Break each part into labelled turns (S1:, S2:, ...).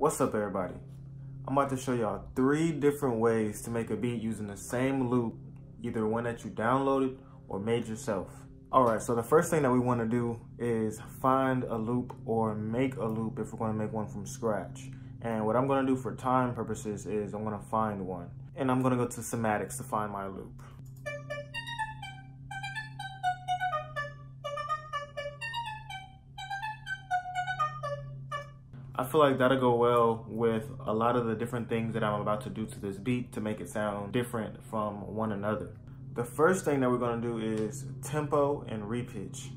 S1: What's up everybody? I'm about to show y'all three different ways to make a beat using the same loop, either one that you downloaded or made yourself. All right, so the first thing that we wanna do is find a loop or make a loop if we're gonna make one from scratch. And what I'm gonna do for time purposes is I'm gonna find one. And I'm gonna go to Cymatics to find my loop. I feel like that'll go well with a lot of the different things that I'm about to do to this beat to make it sound different from one another. The first thing that we're gonna do is tempo and repitch.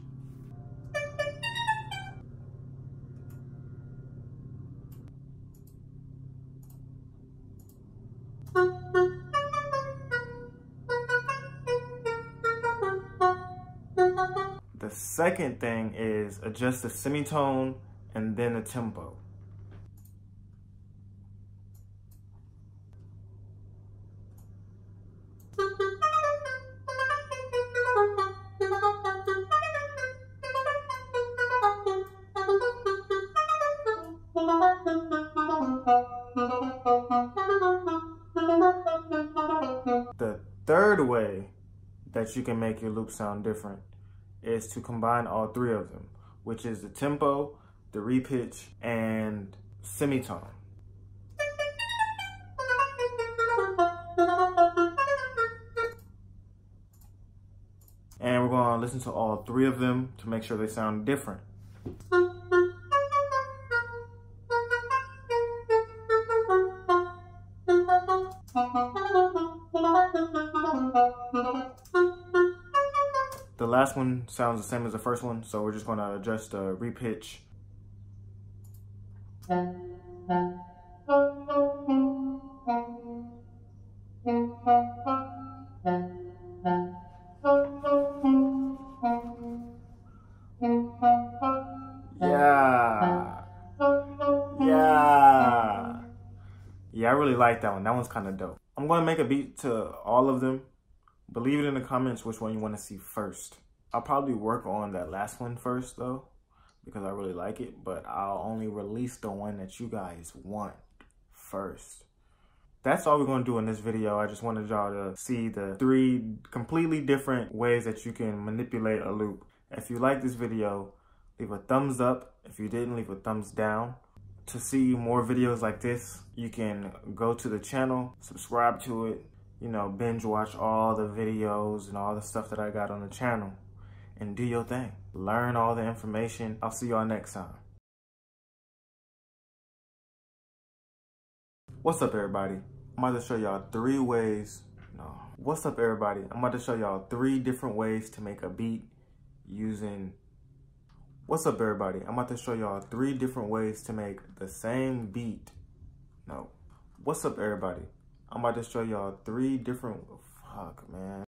S1: The second thing is adjust the semitone and then the tempo. The third way that you can make your loop sound different is to combine all three of them, which is the tempo, the repitch, and semitone. And we're gonna listen to all three of them to make sure they sound different. The last one sounds the same as the first one, so we're just gonna adjust the repitch. Yeah. Yeah. Yeah, I really like that one. That one's kind of dope. I'm going to make a beat to all of them. But leave it in the comments which one you want to see first. I'll probably work on that last one first though, because I really like it, but I'll only release the one that you guys want first. That's all we're gonna do in this video. I just wanted y'all to see the three completely different ways that you can manipulate a loop. If you like this video, leave a thumbs up. If you didn't, leave a thumbs down. To see more videos like this, you can go to the channel, subscribe to it, you know, binge watch all the videos and all the stuff that I got on the channel and do your thing. Learn all the information. I'll see y'all next time. What's up, everybody? I'm about to show y'all three ways. No. What's up, everybody? I'm about to show y'all three different ways to make a beat using. What's up, everybody? I'm about to show y'all three different ways to make the same beat. No. What's up, everybody? I'm about to show y'all three different, fuck, man.